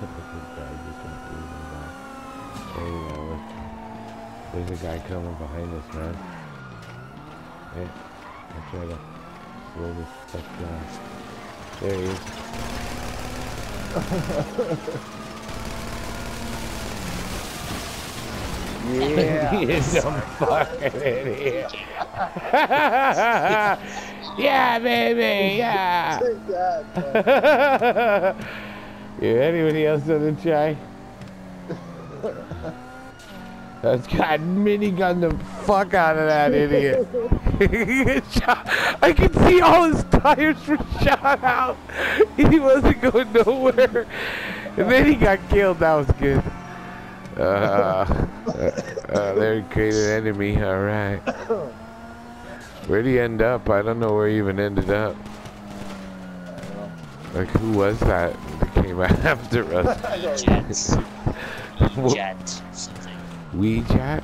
You go. Look. There's a guy coming behind us, man. Yeah. I'll try to slow this stuff down. There he is. Yeah. you dumb fucking idiot. yeah, baby, yeah. Yeah, anybody else to try? That's got minigun the fuck out of that idiot. I could see all his tires were shot out. He wasn't going nowhere. And then he got killed. That was good. Uh, uh, uh, there he created an enemy. All right. Where'd he end up? I don't know where he even ended up. Like, who was that that came after us? I don't Jets. Jet. Something. WeChat?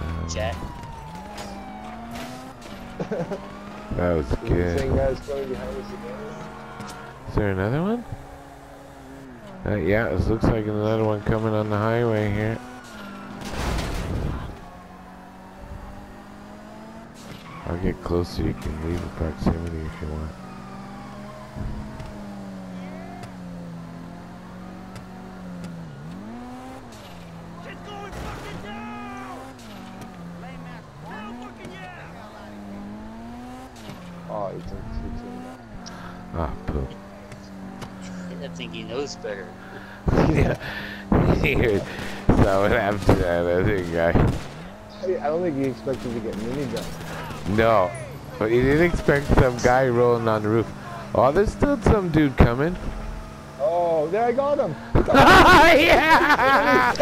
Um, Jet. That was good. same guy's coming behind us again? Is there another one? Uh, yeah, it looks like another one coming on the highway here. I'll get closer. You can leave the proximity if you want. Oh, he took two team. Ah, poop. I think he knows better. yeah. Here, so what happened to that other guy? I I don't think he expected to get minigun. No, but he didn't expect some guy rolling on the roof. Oh, there's still some dude coming. Oh, there I got him. yeah!